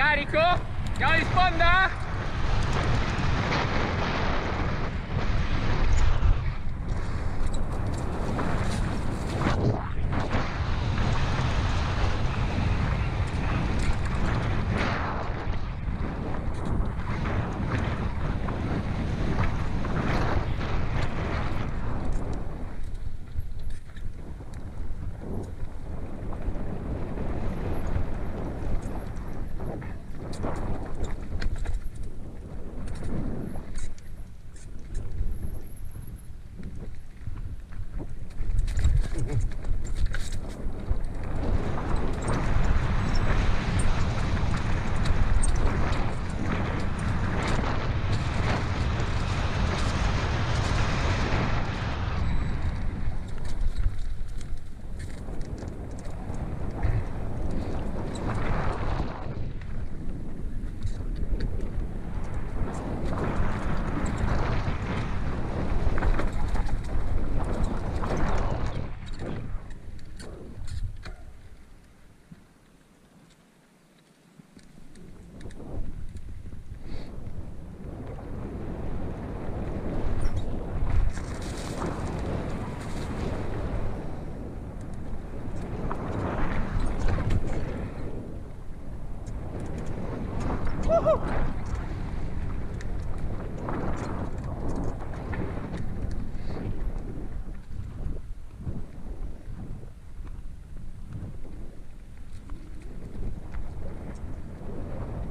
Carico? Andiamo di sponda?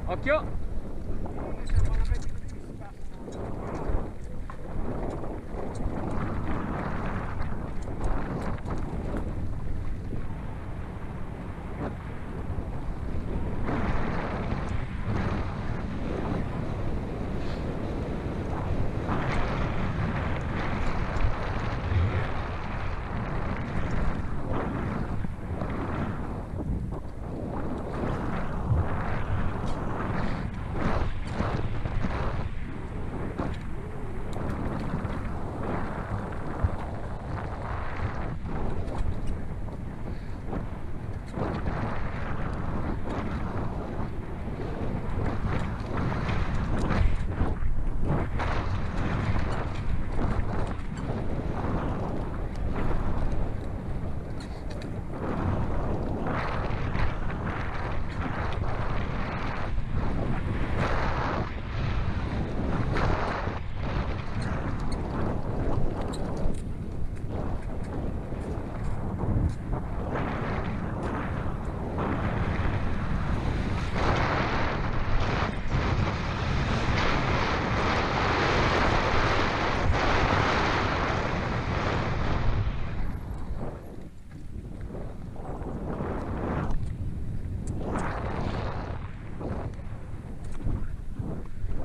어, 아껴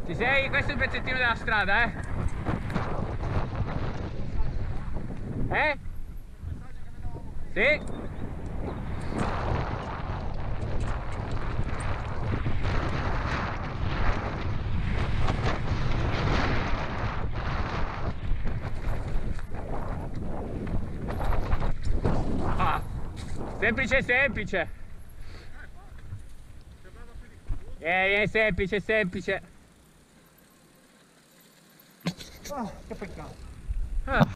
Ci sei? Questo è il pezzettino della strada, eh? Eh? Sì? Ah, semplice semplice. Eh, è semplice, semplice. Ah, che peccato. Ah.